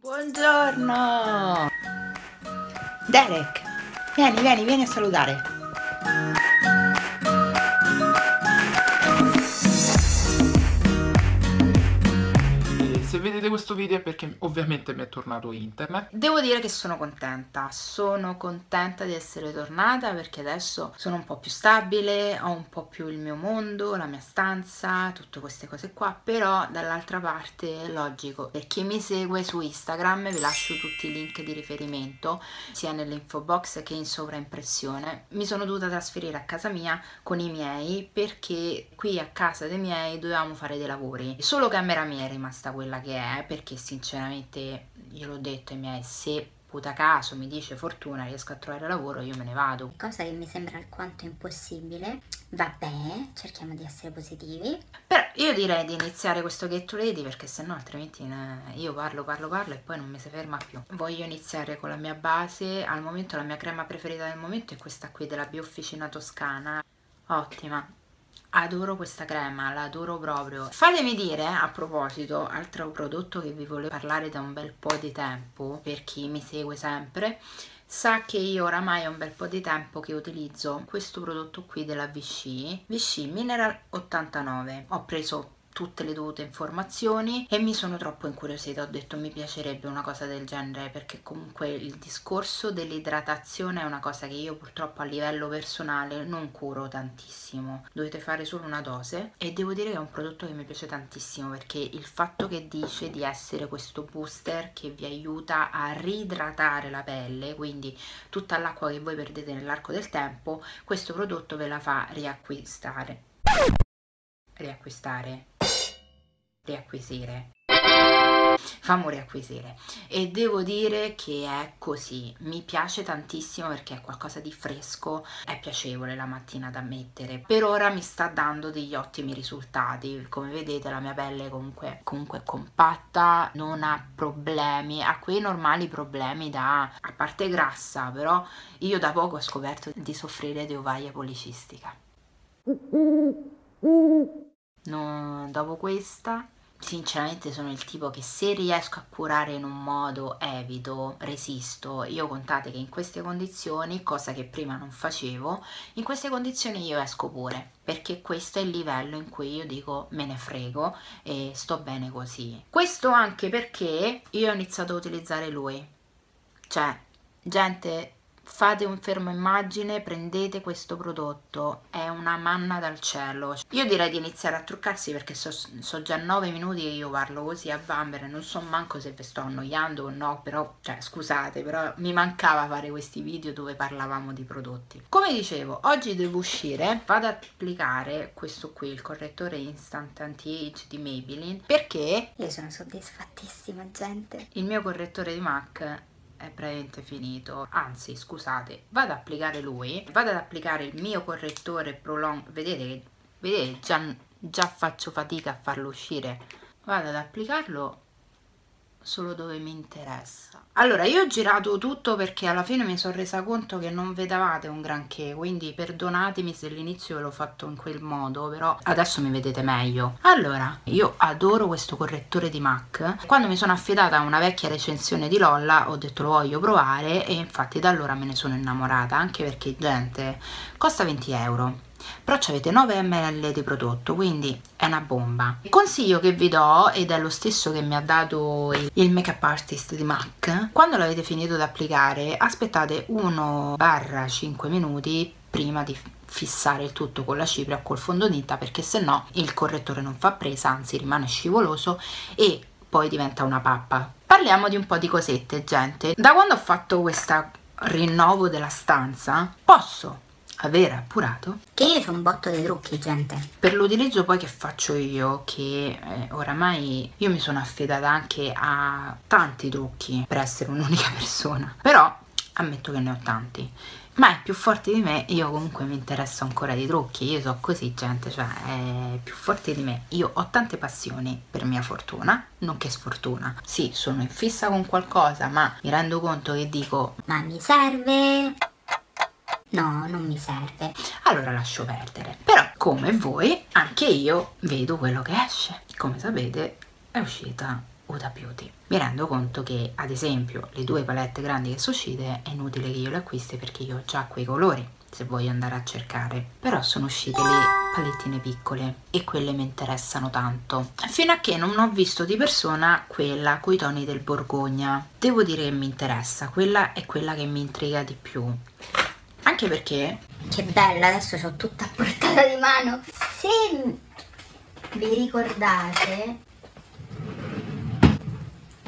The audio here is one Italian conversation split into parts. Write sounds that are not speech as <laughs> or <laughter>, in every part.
Buongiorno! Derek, vieni, vieni, vieni a salutare. Se vedete questo video è perché ovviamente mi è tornato internet. Devo dire che sono contenta, sono contenta di essere tornata perché adesso sono un po' più stabile, ho un po' più il mio mondo, la mia stanza, tutte queste cose qua, però dall'altra parte logico, per chi mi segue su Instagram vi lascio tutti i link di riferimento sia nell'info box che in sovraimpressione. Mi sono dovuta trasferire a casa mia con i miei perché qui a casa dei miei dovevamo fare dei lavori, solo camera mia è rimasta quella che è perché sinceramente gliel'ho detto ai miei se puta caso mi dice fortuna riesco a trovare lavoro io me ne vado. Cosa che mi sembra alquanto impossibile. Vabbè cerchiamo di essere positivi. Però io direi di iniziare questo get ready perché sennò altrimenti io parlo parlo parlo e poi non mi si ferma più. Voglio iniziare con la mia base. Al momento la mia crema preferita del momento è questa qui della Biofficina Toscana. Ottima adoro questa crema, la adoro proprio. Fatemi dire, a proposito, altro prodotto che vi volevo parlare da un bel po' di tempo, per chi mi segue sempre, sa che io oramai ho un bel po' di tempo che utilizzo questo prodotto qui della Vichy, Vichy Mineral 89. Ho preso tutte le dovute informazioni e mi sono troppo incuriosita, ho detto mi piacerebbe una cosa del genere perché comunque il discorso dell'idratazione è una cosa che io purtroppo a livello personale non curo tantissimo, dovete fare solo una dose e devo dire che è un prodotto che mi piace tantissimo perché il fatto che dice di essere questo booster che vi aiuta a ridratare la pelle, quindi tutta l'acqua che voi perdete nell'arco del tempo, questo prodotto ve la fa riacquistare. Riacquistare riacquisire fammo riacquisire e devo dire che è così. Mi piace tantissimo perché è qualcosa di fresco è piacevole la mattina da mettere. Per ora mi sta dando degli ottimi risultati. Come vedete la mia pelle comunque comunque è compatta non ha problemi. Ha quei normali problemi da a parte grassa però io da poco ho scoperto di soffrire di ovaia policistica. No, dopo questa sinceramente sono il tipo che se riesco a curare in un modo evito, resisto. Io contate che in queste condizioni, cosa che prima non facevo, in queste condizioni io esco pure, perché questo è il livello in cui io dico me ne frego e sto bene così. Questo anche perché io ho iniziato a utilizzare lui. Cioè, gente, fate un fermo immagine, prendete questo prodotto, è una manna dal cielo. Io direi di iniziare a truccarsi perché so, so già 9 minuti che io parlo così a bambere, non so manco se vi sto annoiando o no, però, cioè scusate, però mi mancava fare questi video dove parlavamo di prodotti. Come dicevo, oggi devo uscire, vado ad applicare questo qui, il correttore Instant Anti-Age di Maybelline, perché... Io sono soddisfattissima, gente. Il mio correttore di MAC è praticamente finito. Anzi scusate vado ad applicare lui. Vado ad applicare il mio correttore prolong vedete vedete già, già faccio fatica a farlo uscire. Vado ad applicarlo solo dove mi interessa. Allora io ho girato tutto perché alla fine mi sono resa conto che non vedevate un granché quindi perdonatemi se all'inizio l'ho fatto in quel modo però adesso mi vedete meglio. Allora io adoro questo correttore di MAC. Quando mi sono affidata a una vecchia recensione di Lolla ho detto lo voglio provare e infatti da allora me ne sono innamorata anche perché gente costa 20 euro però avete 9 ml di prodotto quindi è una bomba. Il consiglio che vi do ed è lo stesso che mi ha dato il make up artist di MAC quando l'avete finito di applicare aspettate 1-5 minuti prima di fissare il tutto con la cipria o col fondonitta perché se no il correttore non fa presa anzi rimane scivoloso e poi diventa una pappa. Parliamo di un po' di cosette gente. Da quando ho fatto questo rinnovo della stanza posso aver appurato. Che io ho un botto di trucchi gente. Per l'utilizzo poi che faccio io che eh, oramai io mi sono affidata anche a tanti trucchi per essere un'unica <laughs> persona. Però ammetto che ne ho tanti. Ma è più forte di me, io comunque mi interesso ancora di trucchi, io so così gente, cioè è più forte di me. Io ho tante passioni per mia fortuna, nonché sfortuna. Sì, sono in fissa con qualcosa, ma mi rendo conto che dico ma mi serve No, non mi serve. Allora lascio perdere. Però, come voi, anche io vedo quello che esce. Come sapete, è uscita Huda Beauty. Mi rendo conto che ad esempio le due palette grandi che sono uscite è inutile che io le acquisti perché io ho già quei colori se voglio andare a cercare però sono uscite le palettine piccole e quelle mi interessano tanto fino a che non ho visto di persona quella coi toni del Borgogna devo dire che mi interessa quella è quella che mi intriga di più anche perché che bella adesso ho tutta a portata di mano. Se vi ricordate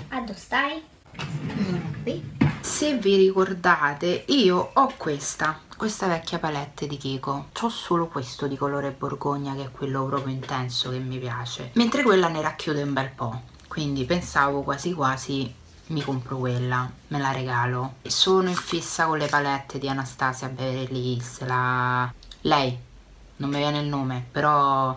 a dove stai? non qui. Se vi ricordate io ho questa questa vecchia palette di Kiko ho solo questo di colore borgogna che è quello proprio intenso che mi piace. Mentre quella ne racchiude un bel po' quindi pensavo quasi quasi mi compro quella me la regalo. Sono in fissa con le palette di Anastasia Beverly Hills la... lei non mi viene il nome però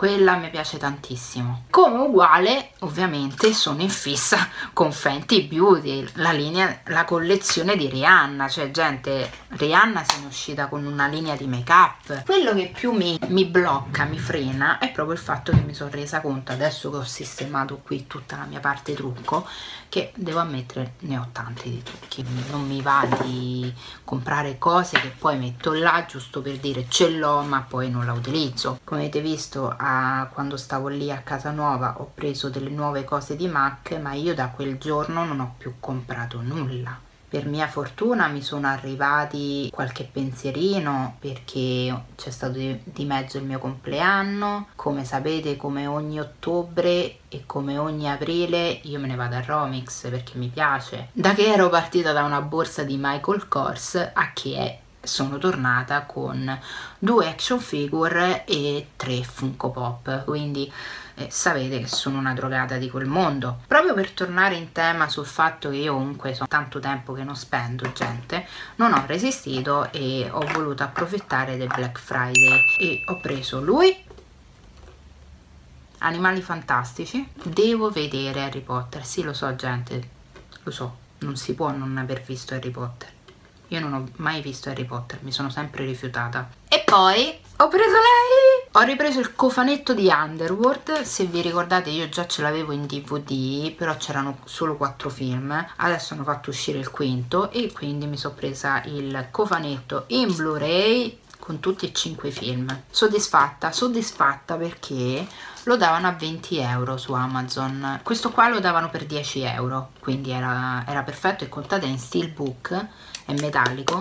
quella mi piace tantissimo. Come uguale ovviamente sono in fissa con Fenty Beauty la linea la collezione di Rihanna. Cioè gente Rihanna ne è uscita con una linea di make up quello che più mi, mi blocca mi frena è proprio il fatto che mi sono resa conto adesso che ho sistemato qui tutta la mia parte trucco che devo ammettere ne ho tanti di trucchi. Non mi va di comprare cose che poi metto là giusto per dire ce l'ho ma poi non la utilizzo. Come avete visto a, quando stavo lì a casa nuova ho preso delle nuove cose di MAC ma io da quel giorno non ho più comprato nulla. Per mia fortuna mi sono arrivati qualche pensierino perché c'è stato di mezzo il mio compleanno. Come sapete come ogni ottobre e come ogni aprile io me ne vado a Romix perché mi piace. Da che ero partita da una borsa di Michael Kors a che sono tornata con due action figure e tre Funko Pop quindi eh, sapete che sono una drogata di quel mondo. Proprio per tornare in tema sul fatto che io comunque sono tanto tempo che non spendo gente, non ho resistito e ho voluto approfittare del Black Friday e ho preso lui Animali fantastici. Devo vedere Harry Potter. Sì, lo so, gente. Lo so, non si può non aver visto Harry Potter. Io non ho mai visto Harry Potter, mi sono sempre rifiutata. E poi ho preso lei! Ho ripreso il cofanetto di Underworld, se vi ricordate io già ce l'avevo in DVD, però c'erano solo quattro film, adesso hanno fatto uscire il quinto e quindi mi sono presa il cofanetto in Blu-ray con tutti e cinque i film. Soddisfatta, soddisfatta perché lo davano a 20 euro su Amazon, questo qua lo davano per 10 euro, quindi era, era perfetto, è contata in steelbook, è metallico.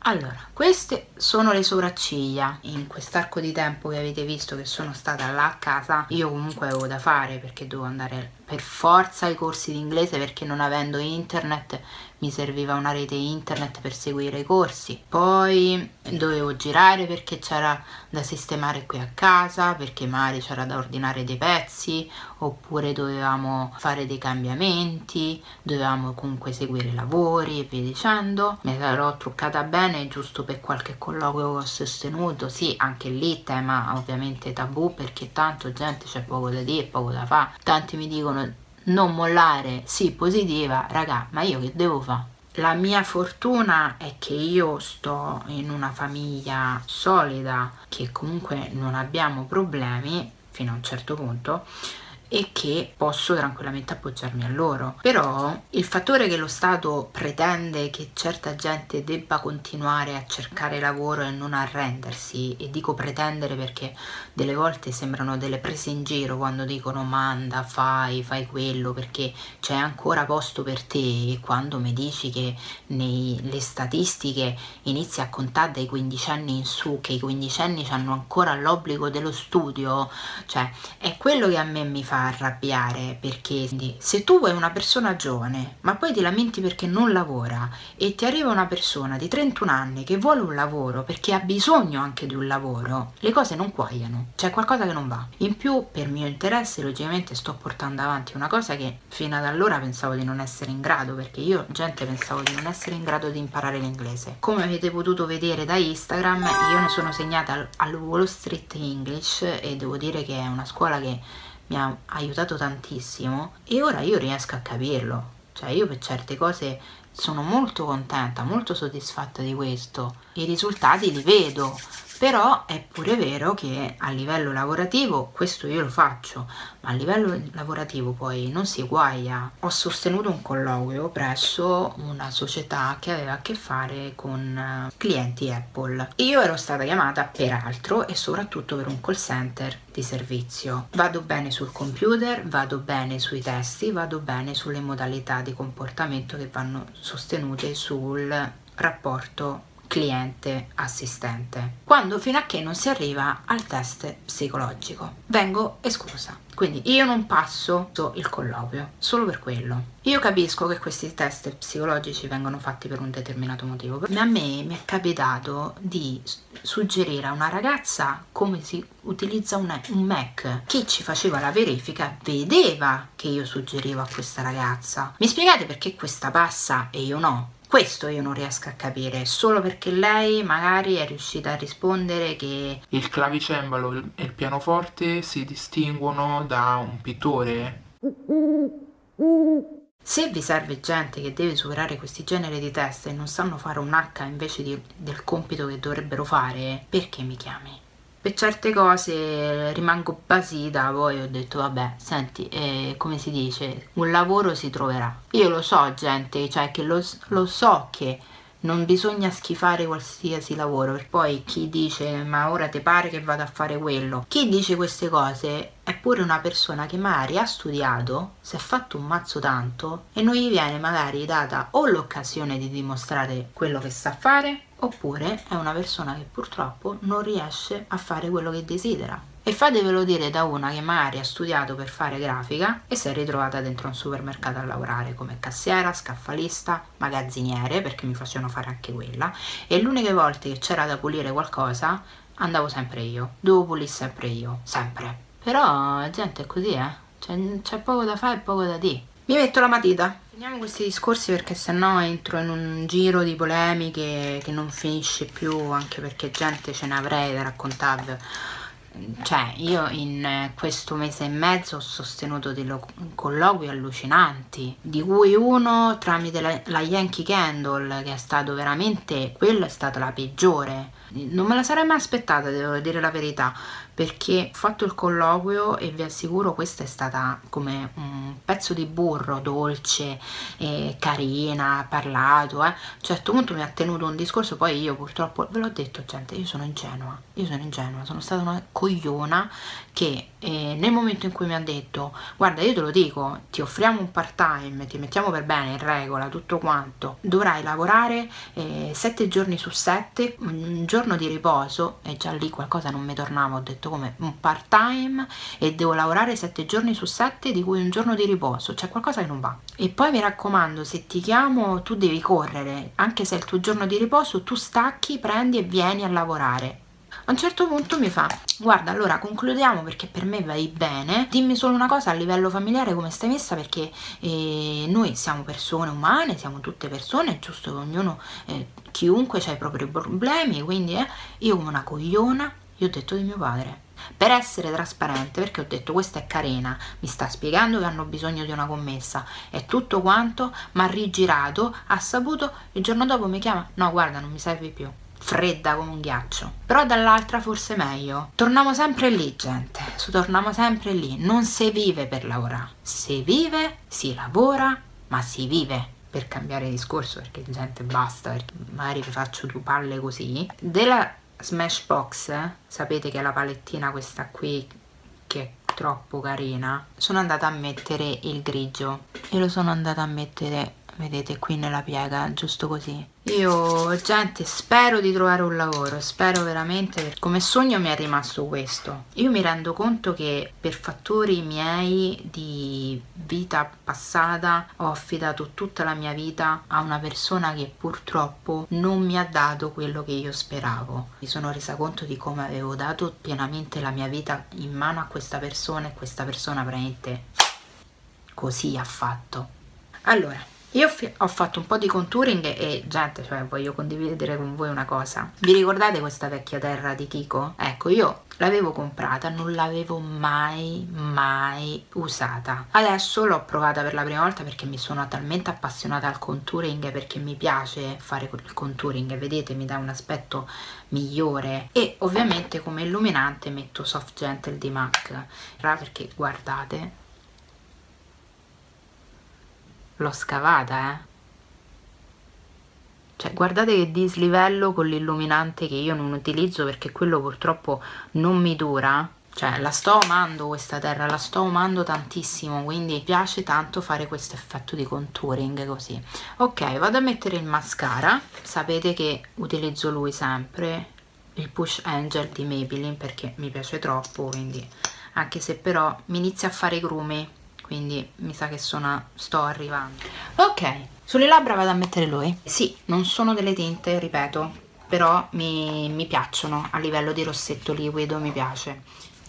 Allora queste sono le sopracciglia in quest'arco di tempo che avete visto che sono stata là a casa. Io comunque avevo da fare perché dovevo andare per forza ai corsi di inglese perché non avendo internet mi serviva una rete internet per seguire i corsi. Poi dovevo girare perché c'era da sistemare qui a casa perché magari c'era da ordinare dei pezzi oppure dovevamo fare dei cambiamenti dovevamo comunque seguire i lavori e via dicendo. Mi sarò truccata bene giusto per qualche colloquio che ho sostenuto. Sì anche lì tema ovviamente tabù perché tanto gente c'è poco da dire poco da fare. Tanti mi dicono non mollare, sì positiva, raga, ma io che devo fare? La mia fortuna è che io sto in una famiglia solida, che comunque non abbiamo problemi fino a un certo punto e che posso tranquillamente appoggiarmi a loro. Però il fattore che lo Stato pretende che certa gente debba continuare a cercare lavoro e non arrendersi, e dico pretendere perché delle volte sembrano delle prese in giro quando dicono manda, fai, fai quello, perché c'è ancora posto per te e quando mi dici che nelle statistiche inizia a contare dai 15 anni in su, che i 15 anni hanno ancora l'obbligo dello studio, cioè è quello che a me mi fa fa arrabbiare perché se tu vuoi una persona giovane ma poi ti lamenti perché non lavora e ti arriva una persona di 31 anni che vuole un lavoro perché ha bisogno anche di un lavoro le cose non quagliano c'è qualcosa che non va. In più per mio interesse logicamente sto portando avanti una cosa che fino ad allora pensavo di non essere in grado perché io gente pensavo di non essere in grado di imparare l'inglese. Come avete potuto vedere da Instagram io ne sono segnata al Wall Street English e devo dire che è una scuola che mi ha aiutato tantissimo e ora io riesco a capirlo. Cioè io per certe cose sono molto contenta, molto soddisfatta di questo. I risultati li vedo, però è pure vero che a livello lavorativo questo io lo faccio ma a livello lavorativo poi non si guaglia. Ho sostenuto un colloquio presso una società che aveva a che fare con eh, clienti Apple. Io ero stata chiamata per altro e soprattutto per un call center di servizio. Vado bene sul computer vado bene sui testi vado bene sulle modalità di comportamento che vanno sostenute sul rapporto cliente assistente quando fino a che non si arriva al test psicologico. Vengo esclusa. Quindi io non passo il colloquio solo per quello. Io capisco che questi test psicologici vengono fatti per un determinato motivo ma a me mi è capitato di suggerire a una ragazza come si utilizza un, un Mac. Chi ci faceva la verifica vedeva che io suggerivo a questa ragazza. Mi spiegate perché questa passa e io no questo io non riesco a capire, solo perché lei magari è riuscita a rispondere che il clavicembalo e il pianoforte si distinguono da un pittore. Se vi serve gente che deve superare questi generi di test e non sanno fare un H invece di, del compito che dovrebbero fare, perché mi chiami? Per certe cose rimango basita poi ho detto vabbè senti eh, come si dice un lavoro si troverà. Io lo so gente cioè che lo, lo so che non bisogna schifare qualsiasi lavoro per poi chi dice ma ora ti pare che vada a fare quello? Chi dice queste cose è pure una persona che magari ha studiato si è fatto un mazzo tanto e non gli viene magari data o l'occasione di dimostrare quello che sa fare oppure è una persona che purtroppo non riesce a fare quello che desidera. E fatevelo dire da una che magari ha studiato per fare grafica e si è ritrovata dentro un supermercato a lavorare come cassiera, scaffalista, magazziniere, perché mi facevano fare anche quella, e l'unica volta che c'era da pulire qualcosa andavo sempre io, dovevo pulire sempre io, sempre. Però gente è così, eh? C'è, c'è poco da fare e poco da dire. Mi metto la matita. Finiamo questi discorsi perché sennò entro in un giro di polemiche che non finisce più, anche perché gente ce ne avrei da raccontarvi. Cioè, io in questo mese e mezzo ho sostenuto dei colloqui allucinanti, di cui uno tramite la, la Yankee Candle, che è stato veramente, quello è stata la peggiore. Non me la sarei mai aspettata, devo dire la verità perché ho fatto il colloquio e vi assicuro questa è stata come un pezzo di burro dolce e carina, ha parlato, eh. a un certo punto mi ha tenuto un discorso, poi io purtroppo ve l'ho detto gente, io sono ingenua, io sono ingenua, sono stata una cogliona che eh, nel momento in cui mi ha detto guarda io te lo dico, ti offriamo un part time, ti mettiamo per bene in regola tutto quanto, dovrai lavorare eh, sette giorni su sette, un giorno di riposo e già lì qualcosa non mi tornava, ho detto come un part time e devo lavorare sette giorni su sette di cui un giorno di riposo c'è qualcosa che non va. E poi mi raccomando se ti chiamo tu devi correre anche se è il tuo giorno di riposo tu stacchi prendi e vieni a lavorare a un certo punto mi fa guarda allora concludiamo perché per me vai bene. Dimmi solo una cosa a livello familiare come stai messa? Perché eh, noi siamo persone umane siamo tutte persone è giusto che ognuno eh, chiunque ha i propri problemi quindi eh, io come una cogliona gli ho detto di mio padre. Per essere trasparente perché ho detto questa è carina mi sta spiegando che hanno bisogno di una commessa e tutto quanto ma rigirato ha saputo il giorno dopo mi chiama no guarda non mi servi più fredda come un ghiaccio. Però dall'altra forse meglio. Torniamo sempre lì gente. Torniamo sempre lì. Non si vive per lavorare. Si vive si lavora ma si vive. Per cambiare discorso perché gente basta perché magari vi faccio due palle così. Della Smashbox, sapete che è la palettina questa qui che è troppo carina, sono andata a mettere il grigio. E lo sono andata a mettere, vedete, qui nella piega, giusto così. Io gente spero di trovare un lavoro spero veramente come sogno mi è rimasto questo. Io mi rendo conto che per fattori miei di vita passata ho affidato tutta la mia vita a una persona che purtroppo non mi ha dato quello che io speravo. Mi sono resa conto di come avevo dato pienamente la mia vita in mano a questa persona e questa persona veramente così ha fatto. Allora io ho fatto un po' di contouring e gente, cioè voglio condividere con voi una cosa. Vi ricordate questa vecchia terra di Kiko? Ecco, io l'avevo comprata non l'avevo mai mai usata adesso l'ho provata per la prima volta perché mi sono talmente appassionata al contouring perché mi piace fare il contouring vedete mi dà un aspetto migliore e ovviamente come illuminante metto soft gentle di MAC perché guardate l'ho scavata eh. Cioè guardate che dislivello con l'illuminante che io non utilizzo perché quello purtroppo non mi dura. Cioè la sto amando questa terra la sto amando tantissimo quindi mi piace tanto fare questo effetto di contouring così. Ok vado a mettere il mascara. Sapete che utilizzo lui sempre il push angel di Maybelline perché mi piace troppo quindi anche se però mi inizia a fare grumi quindi mi sa che sono, sto arrivando. Ok. Sulle labbra vado a mettere lui sì non sono delle tinte ripeto però mi, mi piacciono. A livello di rossetto liquido mi piace.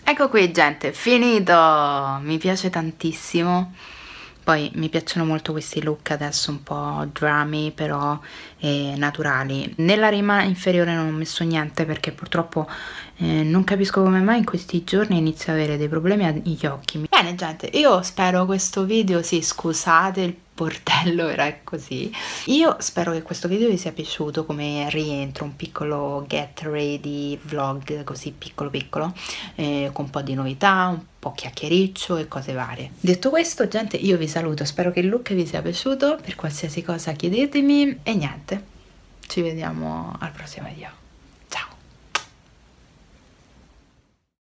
Ecco qui gente finito! Mi piace tantissimo poi mi piacciono molto questi look adesso un po' drummy però eh, naturali. Nella rima inferiore non ho messo niente perché purtroppo eh, non capisco come mai in questi giorni inizio ad avere dei problemi agli occhi. Bene gente io spero questo video sì scusate il portello era così. Io spero che questo video vi sia piaciuto come rientro un piccolo get ready vlog così piccolo piccolo eh, con un po' di novità un po' chiacchiericcio e cose varie. Detto questo gente io vi saluto. Spero che il look vi sia piaciuto. Per qualsiasi cosa chiedetemi. E niente ci vediamo al prossimo video